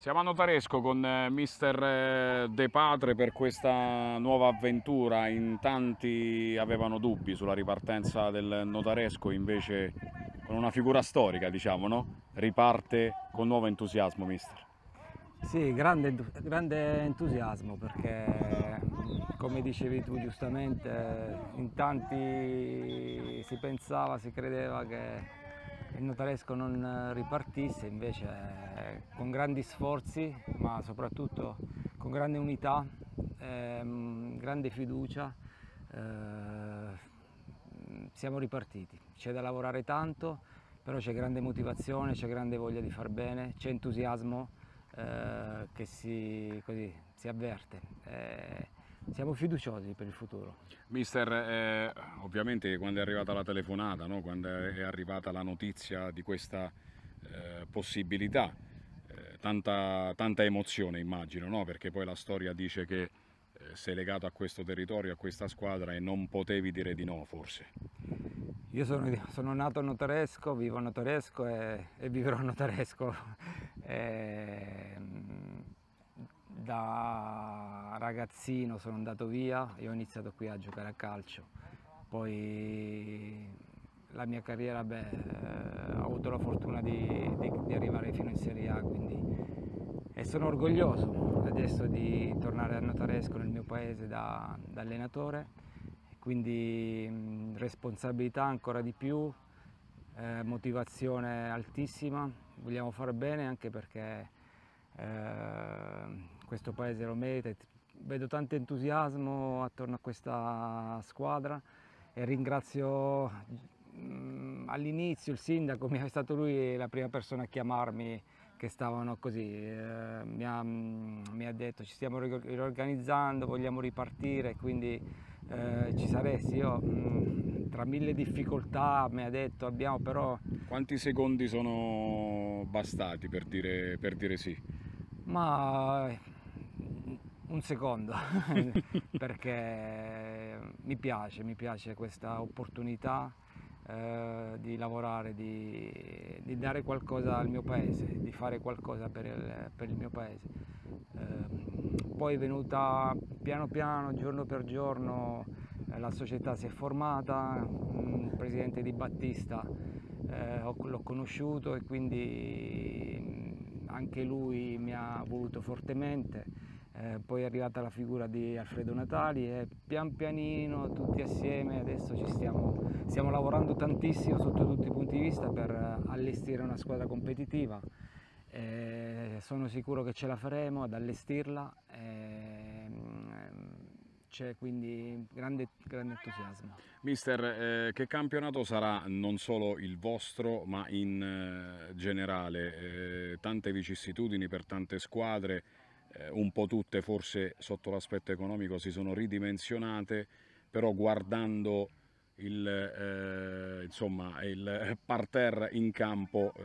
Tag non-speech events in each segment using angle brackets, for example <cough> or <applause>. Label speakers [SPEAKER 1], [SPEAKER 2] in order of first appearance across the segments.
[SPEAKER 1] Siamo a Notaresco con eh, mister eh, De Patre per questa nuova avventura. In tanti avevano dubbi sulla ripartenza del Notaresco, invece con una figura storica, diciamo, no? Riparte con nuovo entusiasmo, mister.
[SPEAKER 2] Sì, grande, grande entusiasmo perché, come dicevi tu giustamente, in tanti si pensava, si credeva che il notaresco non ripartisse, invece con grandi sforzi, ma soprattutto con grande unità, ehm, grande fiducia, eh, siamo ripartiti. C'è da lavorare tanto, però c'è grande motivazione, c'è grande voglia di far bene, c'è entusiasmo eh, che si, così, si avverte. Eh, siamo fiduciosi per il futuro.
[SPEAKER 1] Mister, eh, ovviamente quando è arrivata la telefonata, no? quando è arrivata la notizia di questa eh, possibilità, eh, tanta, tanta, emozione immagino, no? perché poi la storia dice che eh, sei legato a questo territorio, a questa squadra e non potevi dire di no forse.
[SPEAKER 2] Io sono, sono nato a Notaresco, vivo a Notaresco e, e vivrò a Notaresco. <laughs> Ehm, da ragazzino sono andato via e ho iniziato qui a giocare a calcio. Poi la mia carriera, beh, ho avuto la fortuna di, di, di, arrivare fino in Serie A, quindi e sono orgoglioso adesso di tornare a Notaresco nel mio paese da, da allenatore, quindi responsabilità ancora di più, eh, motivazione altissima, vogliamo fare bene anche perché eh, questo paese lo merita, vedo tanto entusiasmo attorno a questa squadra e ringrazio mm, all'inizio il sindaco, mi è stato lui la prima persona a chiamarmi che stavano così, eh, mi, ha, mm, mi, ha, detto ci stiamo riorganizzando, vogliamo ripartire, quindi eh, ci saresti io mh, mm, tra mille difficoltà mi ha detto abbiamo però...
[SPEAKER 1] Quanti secondi sono bastati per dire, per dire sì?
[SPEAKER 2] Ma un secondo, <laughs> <laughs> perché mi piace, mi piace questa opportunità eh, di lavorare, di, di, dare qualcosa al mio paese, di fare qualcosa per il, per il mio paese. Eh, poi è venuta piano piano, giorno per giorno, eh, la società si è formata, il presidente Di Battista eh, l'ho conosciuto e quindi anche lui mi ha voluto fortemente, eh, poi è arrivata la figura di Alfredo Natali e pian pianino tutti assieme adesso ci stiamo, stiamo lavorando tantissimo sotto tutti i punti di vista per allestire una squadra competitiva. Eh, sono sicuro che ce la faremo ad allestirla. Eh, c'è quindi grande, grande, entusiasmo.
[SPEAKER 1] Mister, eh, che campionato sarà non solo il vostro ma in eh, generale? Eh, tante vicissitudini per tante squadre, eh, un po' tutte forse sotto l'aspetto economico si sono ridimensionate, però guardando il, eh, insomma, il parterre in campo eh,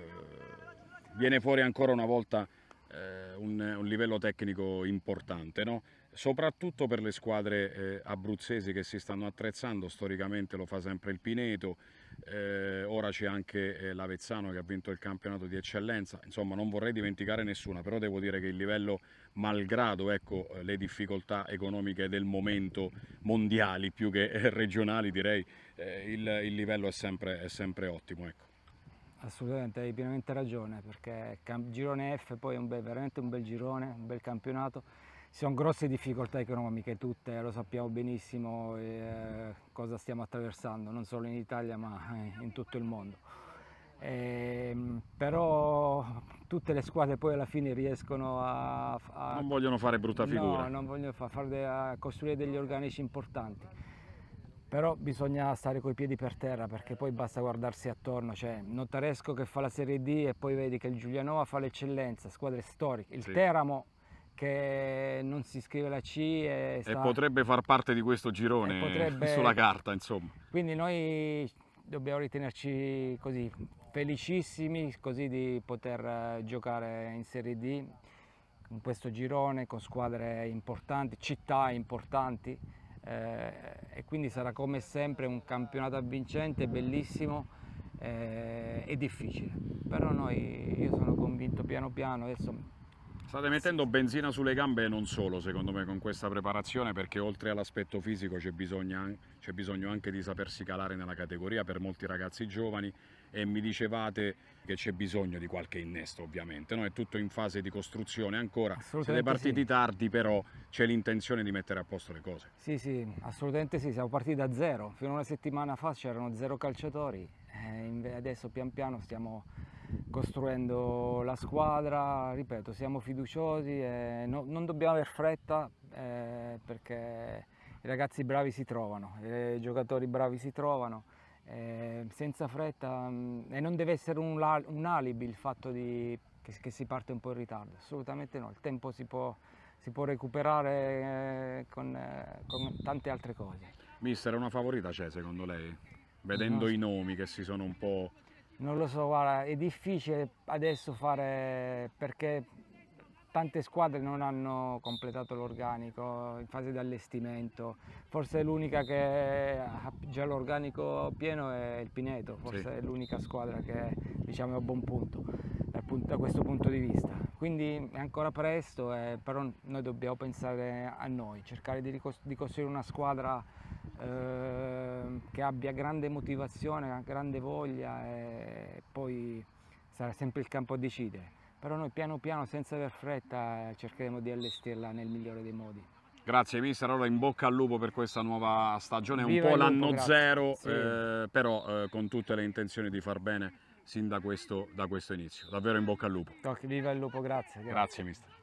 [SPEAKER 1] viene fuori ancora una volta un, un, livello tecnico importante. No? Soprattutto per le squadre eh, abruzzesi che si stanno attrezzando, storicamente lo fa sempre il Pineto, eh, ora c'è anche eh, l'Avezzano che ha vinto il campionato di eccellenza, insomma non vorrei dimenticare nessuna, però devo dire che il livello, malgrado ecco, le difficoltà economiche del momento mondiali più che eh, regionali direi, eh, il, il, livello è sempre, è sempre ottimo. Ecco.
[SPEAKER 2] Assolutamente, hai pienamente ragione perché girone F poi è un bel, veramente un bel girone, un bel campionato ci sono grosse difficoltà economiche tutte, lo sappiamo benissimo eh, cosa stiamo attraversando, non solo in Italia ma in tutto il mondo. Eh, però tutte le squadre poi alla fine riescono a... a
[SPEAKER 1] non vogliono fare brutta figura.
[SPEAKER 2] No, non vogliono fa, fare, a costruire degli organici importanti. Però bisogna stare coi piedi per terra perché poi basta guardarsi attorno, cioè Notaresco che fa la Serie D e poi vedi che il Giulianova fa l'eccellenza, squadre storiche, il sì. Teramo che non si iscrive la C
[SPEAKER 1] e, sta... e potrebbe far parte di questo girone potrebbe... sulla carta insomma.
[SPEAKER 2] Quindi noi dobbiamo ritenerci così felicissimi così di poter eh, giocare in Serie D in questo girone con squadre importanti, città importanti eh, e quindi sarà come sempre un campionato avvincente, bellissimo eh, e difficile. Però noi, io sono convinto piano piano, adesso
[SPEAKER 1] State mettendo benzina sulle gambe e non solo, secondo me, con questa preparazione, perché oltre all'aspetto fisico c'è bisogno, bisogno, anche di sapersi calare nella categoria per molti ragazzi giovani e mi dicevate che c'è bisogno di qualche innesto, ovviamente, no? è tutto in fase di costruzione ancora, siete partiti sì. tardi, però c'è l'intenzione di mettere a posto le cose.
[SPEAKER 2] Sì, sì, assolutamente sì, siamo partiti da zero, fino a una settimana fa c'erano zero calciatori, eh, adesso pian piano stiamo costruendo la squadra, ripeto, siamo fiduciosi e no, non dobbiamo aver fretta eh, perché i ragazzi bravi si trovano, i giocatori bravi si trovano, eh, senza fretta mh, mm, e non deve essere un, un alibi il fatto di, che, che, si parte un po' in ritardo, assolutamente no, il tempo si può, si può recuperare eh, con, eh, con tante altre cose.
[SPEAKER 1] Mister, una favorita c'è secondo lei? Vedendo no. i nomi che si sono un po'
[SPEAKER 2] Non lo so, guarda, è difficile adesso fare perché tante squadre non hanno completato l'organico in fase di allestimento. Forse l'unica che ha già l'organico pieno è il Pineto, forse sì. è l'unica squadra che diciamo, è a buon punto da questo punto di vista. Quindi è ancora presto, eh, però noi dobbiamo pensare a noi, cercare di, di costruire una squadra eh, che abbia grande motivazione, grande voglia e poi sarà sempre il campo a decidere. Però noi piano piano, senza aver fretta, cercheremo di allestirla nel migliore dei modi.
[SPEAKER 1] Grazie mister, allora in bocca al lupo per questa nuova stagione, Viva un po' l'anno zero, sì. eh, però eh, con tutte le intenzioni di far bene sin da questo, da questo inizio. Davvero in bocca al lupo.
[SPEAKER 2] Viva il lupo, grazie.
[SPEAKER 1] Grazie, grazie mister.